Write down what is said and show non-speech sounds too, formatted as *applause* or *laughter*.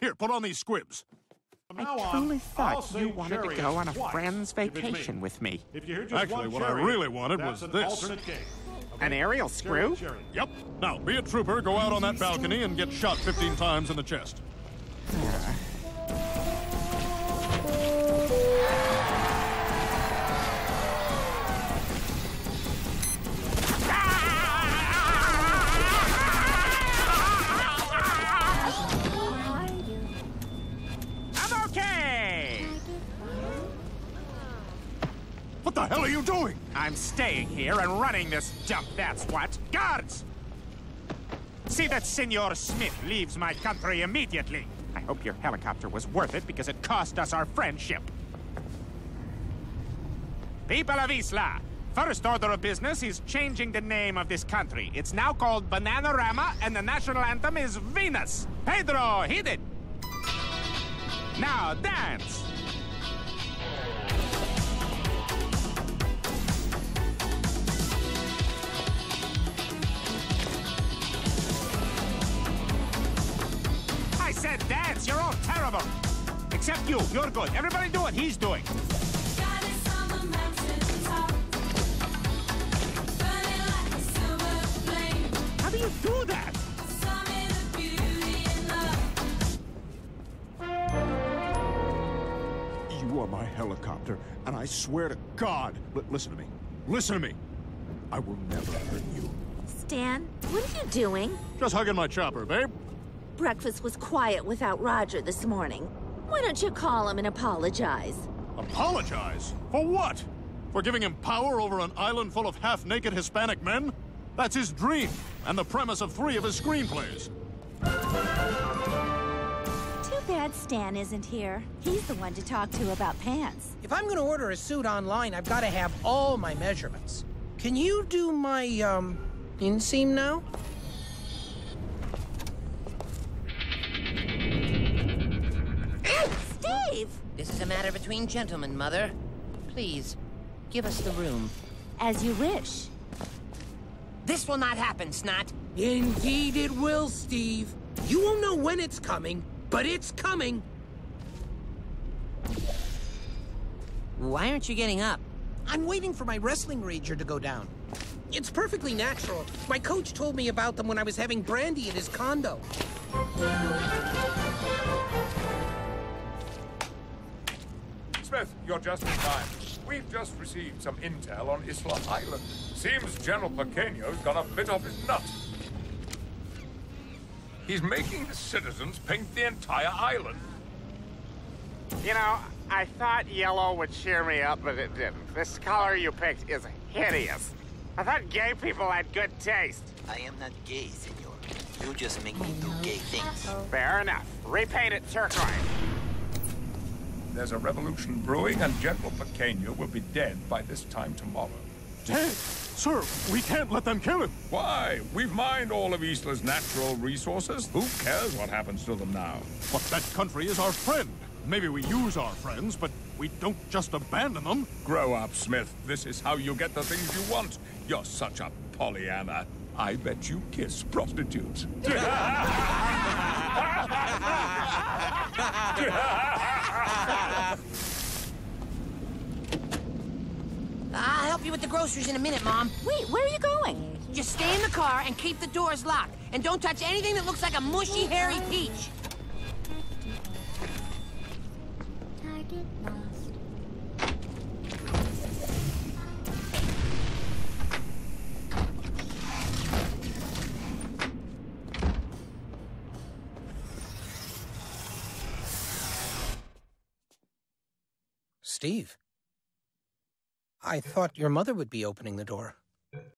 Here, put on these squibs. I truly thought you wanted to go on a friend's vacation with me. If you hear just Actually, one what I really wanted was an this. alternate game. An aerial screw? Cherry. Yep. Now, be a trooper, go out on that balcony and get shot 15 times in the chest. What the hell are you doing? I'm staying here and running this dump, that's what. Guards! See that Senor Smith leaves my country immediately. I hope your helicopter was worth it because it cost us our friendship. People of Isla, first order of business is changing the name of this country. It's now called Bananarama, and the national anthem is Venus. Pedro, hit it! Now dance! Said dance, you're all terrible. Except you, you're good. Everybody do what he's doing. How do you do that? You are my helicopter, and I swear to God. L- listen to me. Listen to me. I will never hurt you. Stan, what are you doing? Just hugging my chopper, babe. Breakfast was quiet without Roger this morning. Why don't you call him and apologize? Apologize? For what? For giving him power over an island full of half naked Hispanic men? That's his dream, and the premise of three of his screenplays. Too bad Stan isn't here. He's the one to talk to about pants. If I'm gonna order a suit online, I've gotta have all my measurements. Can you do my, um, inseam now? This is a matter between gentlemen, Mother. Please, give us the room. As you wish. This will not happen, Snot. Indeed it will, Steve. You won't know when it's coming, but it's coming. Why aren't you getting up? I'm waiting for my wrestling rager to go down. It's perfectly natural. My coach told me about them when I was having brandy at his condo. You're just in time. We've just received some intel on Isla Island. Seems General Pequeño's got a bit off his nut. He's making the citizens paint the entire island. You know, I thought yellow would cheer me up, but it didn't. This color you picked is hideous. I thought gay people had good taste. I am not gay, senor. You just make me do gay things. Fair enough. Repaint it turquoise. There's a revolution brewing, and General Pequeño will be dead by this time tomorrow. Hey, sir, we can't let them kill him. Why? We've mined all of Isla's natural resources. Who cares what happens to them now? But that country is our friend. Maybe we use our friends, but we don't just abandon them. Grow up, Smith. This is how you get the things you want. You're such a Pollyanna. I bet you kiss prostitutes. *laughs* *laughs* I'll help you with the groceries in a minute, Mom. Wait, where are you going? Just stay in the car and keep the doors locked. And don't touch anything that looks like a mushy, hairy peach. Target lost. Steve. I thought your mother would be opening the door.